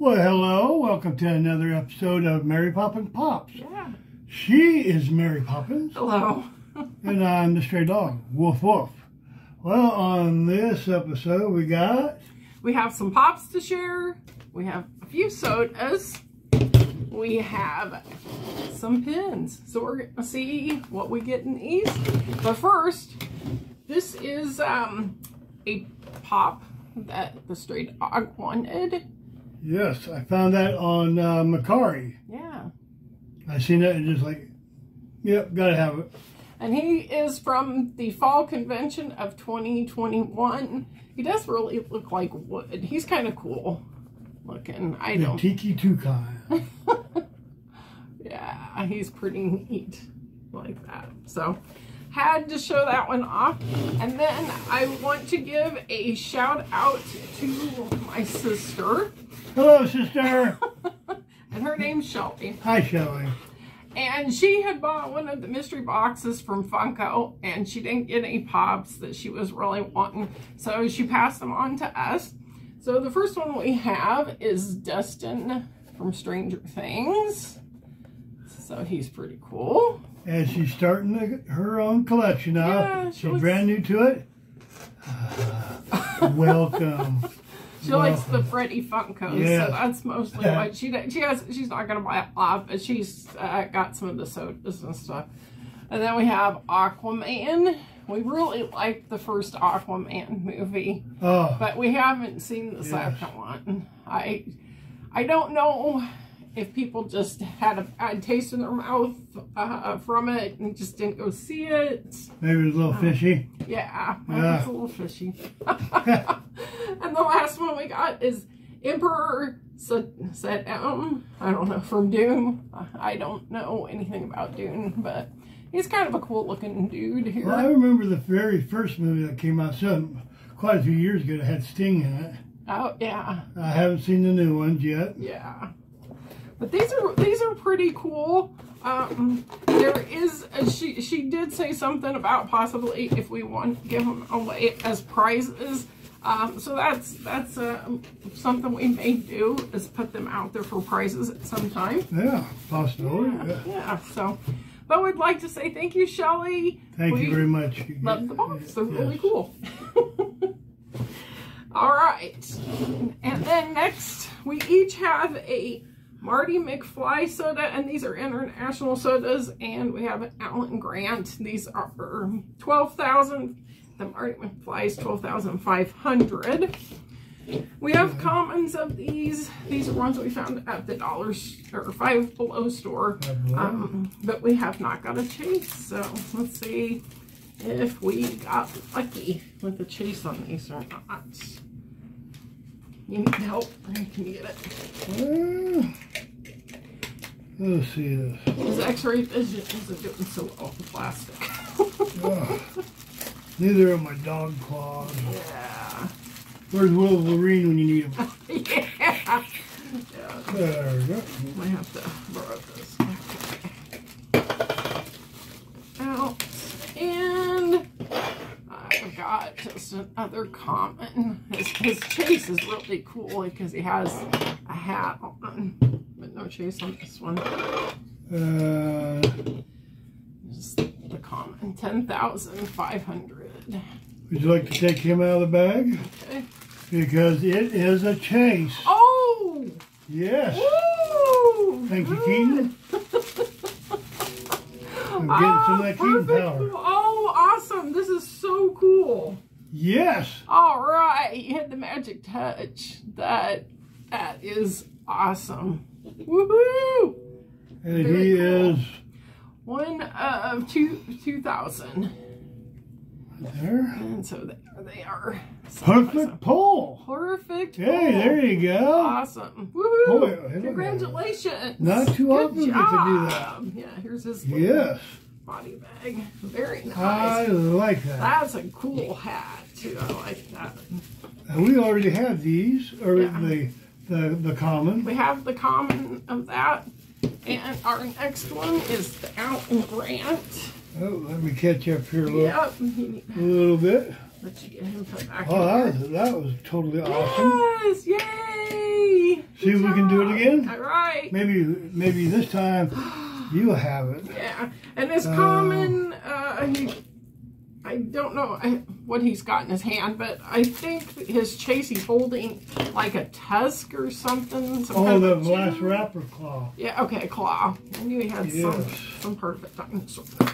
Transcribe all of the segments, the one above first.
Well, hello. Welcome to another episode of Mary Poppins Pops. Yeah. She is Mary Poppins, Hello. and I'm the stray dog. Woof woof. Well, on this episode, we got We have some pops to share. We have a few sodas. We have some pins. So we're going to see what we get in these. But first, this is um, a pop that the stray dog wanted. Yes, I found that on uh, Mercari. Yeah. I seen it and just like, yep, gotta have it. And he is from the fall convention of 2021. He does really look like wood. He's kind of cool looking. I The don't. Tiki Toucan. Yeah, he's pretty neat like that. So had to show that one off. And then I want to give a shout out to my sister. Hello, sister. And her name's Shellie. Hi, Shellie. And she had bought one of the mystery boxes from Funko and she didn't get any pops that she was really wanting. So she passed them on to us. So the first one we have is Dustin from Stranger Things. So he's pretty cool. And she's starting her own collection now. Yeah, she she's looks- brand new to it. Uh, welcome. She likes the Freddy Funkos, Yeah. so that's mostly what she does. She has. She's not gonna buy a lot, but she's uh, got some of the sodas and stuff. And then we have Aquaman. We really liked the first Aquaman movie, Oh, but we haven't seen the Yes. second one. I I don't know if people just had a bad taste in their mouth uh, from it and just didn't go see it. maybe it was a little fishy. Yeah, Yeah. it's a little fishy. and the last one we got is Emperor Shaddam. I don't know from Dune. I don't know anything about Dune, but he's kind of a cool looking dude here. Well, I remember the very first movie that came out some quite a few years ago that had Sting in it. Oh yeah, I haven't seen the new ones yet. yeah. But these are these are pretty cool. Um, there is a, she she did say something about possibly if we want to give them away as prizes. Um, so that's that's uh, something we may do is put them out there for prizes at some time. Yeah, possibility. Yeah. Yeah. So, but we'd like to say thank you, Shellie. Thank We you very much. Love the box. They're really cool. All right. And then next, we each have a Marty McFly soda, and these are international sodas, and we have an Grant. These are 12,000. The Marty McFly is 12,500. We have commons of these. These are ones we found at the dollar or five below store. Um, but we have not got a chase. So let's see if we got lucky with the chase on these or not. You need help? Can you get it? Mm. Well, let's see this. His x-ray vision isn't doing so well with plastic. Oh, neither are my dog claws. yeah. Where's Wolverine when you need him? yeah. Yeah. There we go. Might have to borrow this. Out. And I got just another common. His, his chase is really cool because he has a hat on, but no chase on this one. Uh, Just the common. 10,500. would you like to take him out of the bag? Okay. Because it is a chase. Oh! Yes. Woo! Thank you. Keaton. I'm getting some of that Keaton Ah, power. Oh, awesome. This is so cool. Yes. All right, you had the magic touch. That that is awesome. Woohoo! And Very he cool. is One of two two thousand, there. and so there they are. So Perfect awesome. pull. Perfect. Hey, pull. there you go. Awesome. Woohoo! Boy, hey, look at that. Congratulations. Not too Good often we get to do that. Yeah, here's his Yes. Body bag. Very nice. I like that. That's a cool hat too. I like that. And we already have these, or Yeah. the, the the common. We have the common of that. And our next one is the Alan Grant. Oh, let me catch up here a little, Yep. a little bit. let you get him put back Oh, in that was, that was totally awesome. Yes, yay! See if we can do it again? All right. Maybe maybe this time you have it. Yeah, and it's Uh, common. Uh, he, I don't know what he's got in his hand, but I think his chase he's holding like a tusk or something. some Oh, the last tube. raptor claw. Yeah, okay, claw. I knew he had some Yes. some part of.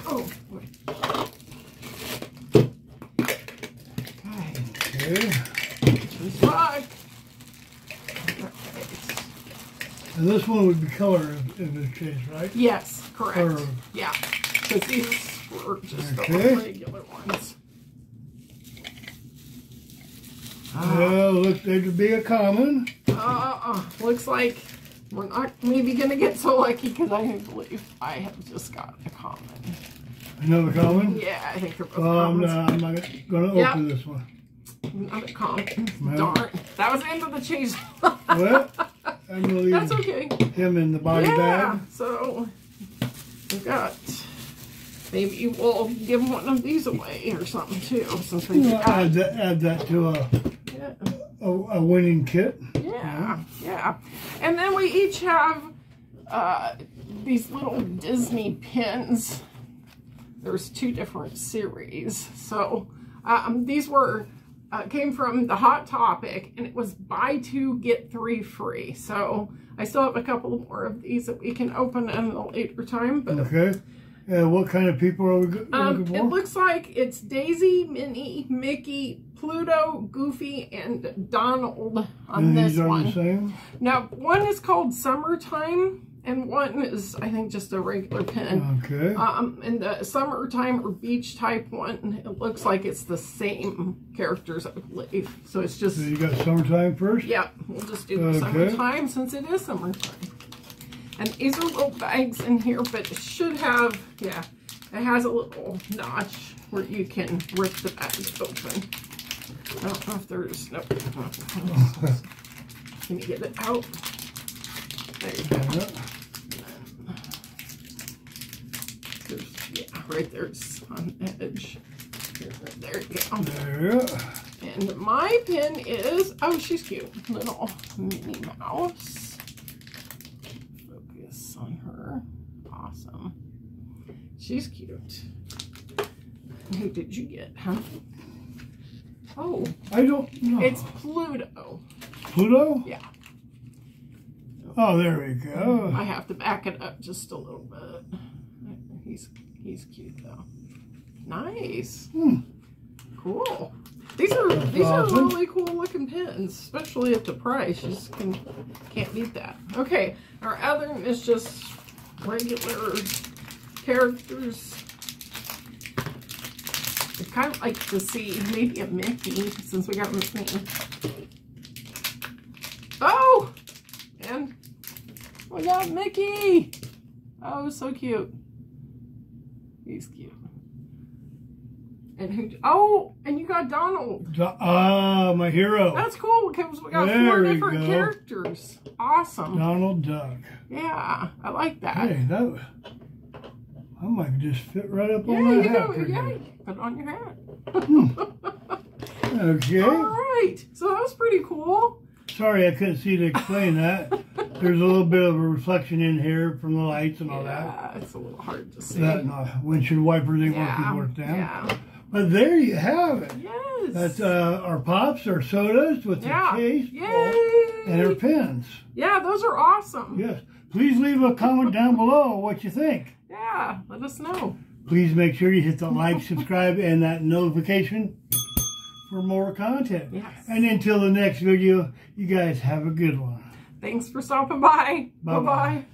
Oh, boy. Okay, Okay. this rock. And this one would be color in, this case, right? Yes, correct. Or- Yeah, because these were just Okay. the regular ones. Well, look, there'd be a common. Uh, uh, looks like we're not maybe gonna get so lucky because I believe I have just got a common. Another common. Yeah, I think they're both I'm commons. not, I'm not going to Yeah. open this one. Not a common. Well. Darn. That was the end of the chase. Well, That's okay. him in the body yeah. bag. So we've got. Maybe we'll give one of these away or something too, since we We'll add that, add that to a, Yeah. a, a winning kit. Yeah, yeah. And then we each have uh, these little Disney pins. There's two different series. So um, these were uh, came from the Hot Topic, and it was buy two get three free. So I still have a couple more of these that we can open at a later time. But Okay. Uh, what kind of people are we um, looking it looks like it's Daisy, Minnie, Mickey, Pluto, Goofy, and Donald on and this these are one. the same? Now, one is called Summertime, and one is, I think, just a regular pen. Okay. Um, and the Summertime or Beach type one, it looks like it's the same characters, I believe. So it's just, so you got summertime first? yeah, we'll just do Okay. Summertime since it is summertime. And these are little bags in here, but it should have, yeah, it has a little notch where you can rip the bags open. I don't know if there's, no. Can you get it out? There you go. Yeah. There's, right there's on the edge. There you go. There. And my pin is, oh, she's cute. Little Minnie Mouse. Focus on her. Awesome. She's cute. Who did you get, huh? Oh, I don't know. it's Pluto. Pluto? Yeah. Oh, there we go. I have to back it up just a little bit. He's he's cute though. Nice. Hmm. Cool. These are these are really cool looking pins, especially at the price. You just can, can't beat that. Okay, our other is just regular characters. I kind of like to see maybe a Mickey since we got Mickey. Oh, and we got Mickey. Oh, so cute. He's cute. And who? Oh, and you got Donald. Do- Ah, my hero. That's cool because we got There four different go. characters. Awesome. Donald Duck. Yeah, I like that. Hey, that I might just fit right up Yeah, on that you hat go. Yeah, good. put it on your hat. Okay. All right. So that was pretty cool. Sorry I couldn't see to explain that. There's a little bit of a reflection in here from the lights and all that. Yeah, it's a little hard to see. That uh, windshield wipers ain't yeah. working worth down. Yeah. But there you have it. Yes. That's uh, our pops, our sodas with yeah. the case Yay. and our pens. Yeah, those are awesome. Yes. Please leave a comment down below what you think. Yeah, let us know. Please make sure you hit the like, subscribe, and that notification for more content. Yes. And until the next video, you guys have a good one. Thanks for stopping by. Bye-bye.